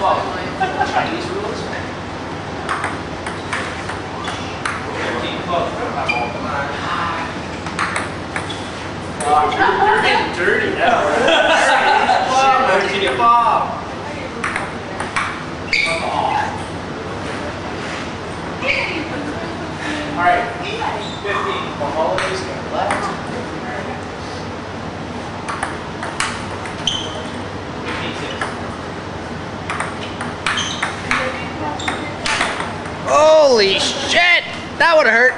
well, Chinese rules. You're getting dirty now. All right, 15 for holidays. Holy shit! That would have hurt.